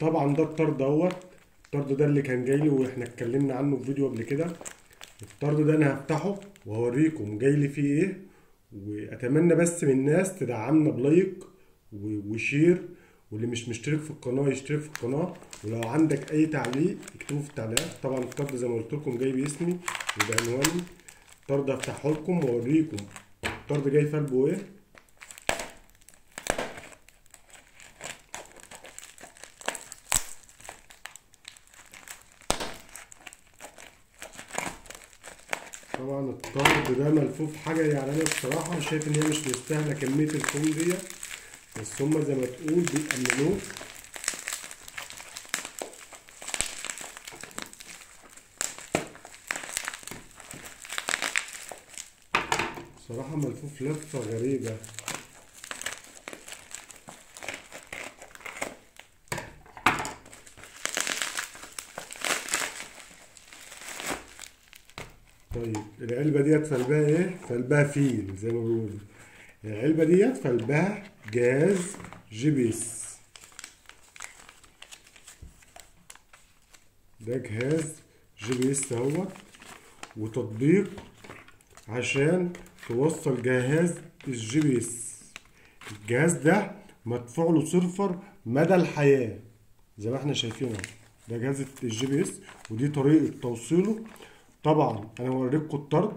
طبعا ده الطرد اهوت الطرد ده اللي كان جاي لي وإحنا اتكلمنا عنه في فيديو قبل كده. الطرد ده أنا هفتحه وهوريكم جاي لي فيه إيه واتمنى بس من الناس تدعمنا ب like و share واللي مش مشترك في القناة يشترك في القناة ولو عندك أي تعليق اكتبه في التعليقات. طبعا الطرد زي ما قلت لكم جاي باسمي وبعنواني. الطرد هفتحه لكم واوريكم. الطرد جاي في قلبه إيه؟ طبعا الطرد ده ملفوف حاجة يعني أنا بصراحة شايف إن هي مش مستاهلة كمية الفوم دي بس هما زي ما تقول بيأمنوك بصراحة ملفوف لفة غريبة. طيب العلبة ديت في قلبها إيه؟ في قلبها فيل زي ما بيقولوا. العلبة ديت GPS ده جهاز GPS اهوت وتطبيق عشان توصل جهاز ال GPS الجهاز ده مدفوع له server مدى الحياة زي ما إحنا شايفين ده جهاز ال GPS ودي طريقة توصيله طبعا أنا هوريكم الطرد.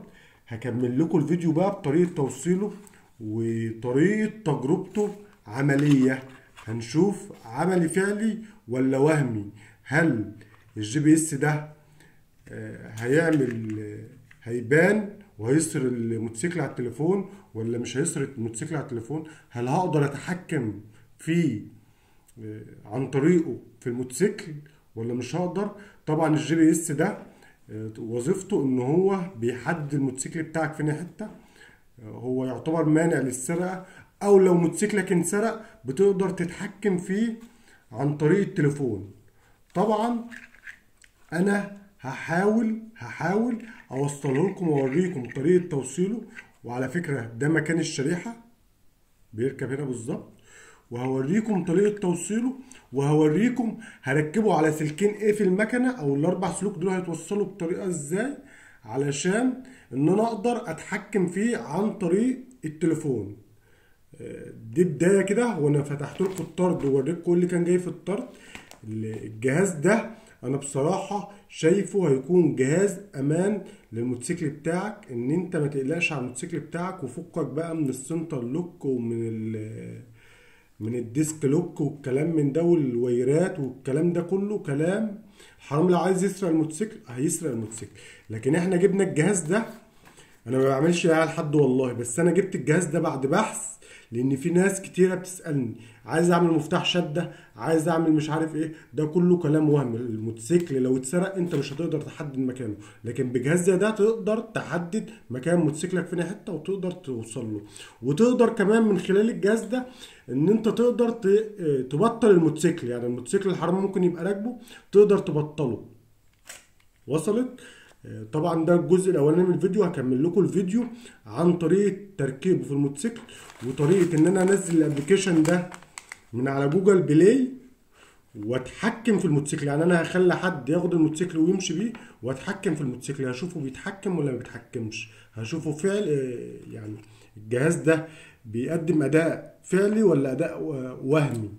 هكمل لكم الفيديو بقى بطريقة توصيله وطريقة تجربته عملية. هنشوف عملي فعلي ولا وهمي. هل ال GPS ده آه، هيعمل آه، هيبان وهيسر الموتوسيكل على التليفون ولا مش هيسر الموتوسيكل على التليفون؟ هل هقدر أتحكم فيه آه، عن طريقه في الموتوسيكل ولا مش هقدر؟ طبعا ال GPS ده وظيفته إن هو بيحدد الموتوسيكل بتاعك في حتة. هو يعتبر مانع للسرقة أو لو موتوسيكلك انسرق بتقدر تتحكم فيه عن طريق التليفون. طبعا أنا هحاول هحاول أوصله لكم وأوريكم طريقة توصيله. وعلى فكرة ده مكان الشريحة بيركب هنا بالظبط. وهوريكم طريقة توصيله وهوريكم هركبه على سلكين إيه في المكنة أو الأربع سلوك دول هيتوصلوا بطريقة إزاي؟ علشان إن أنا أقدر أتحكم فيه عن طريق التليفون. دي بداية كده وأنا فتحت لكم الطرد ووريتكم اللي كان جاي في الطرد. الجهاز ده أنا بصراحة شايفه هيكون جهاز أمان للموتوسيكل بتاعك إن أنت ما تقلقش على الموتوسيكل بتاعك وفكك بقى من ال center lock ومن ال من ال disc lock والكلام من ده والويرات والكلام ده كله كلام. حرامي لو عايز يسرق الموتوسيكل هيسرق الموتوسيكل. لكن إحنا جبنا الجهاز ده أنا ما بعملش دعاية لحد والله بس أنا جبت الجهاز ده بعد بحث لأن في ناس كتيرة بتسألني عايز أعمل مفتاح شدة عايز أعمل مش عارف إيه ده كله كلام وهم. الموتوسيكل لو اتسرق أنت مش هتقدر تحدد مكانه لكن بجهاز زي ده تقدر تحدد مكان موتوسيكلك فين حتة وتقدر توصل له. وتقدر كمان من خلال الجهاز ده إن أنت تقدر تبطل الموتوسيكل. يعني الموتوسيكل الحرامي ممكن يبقى راكبه تقدر تبطله. وصلت؟ طبعا ده الجزء الأولاني من الفيديو هكمل لكم الفيديو عن طريقة تركيبه في الموتوسيكل وطريقة إن أنا أنزل ال application ده من على Google Play وأتحكم في الموتوسيكل. يعني أنا هخلي حد ياخد الموتوسيكل ويمشي بيه وأتحكم في الموتوسيكل هشوفه بيتحكم ولا ما بيتحكمش. هشوفه فعل آه، يعني الجهاز ده بيقدم أداء فعلي ولا أداء آه، وهمي.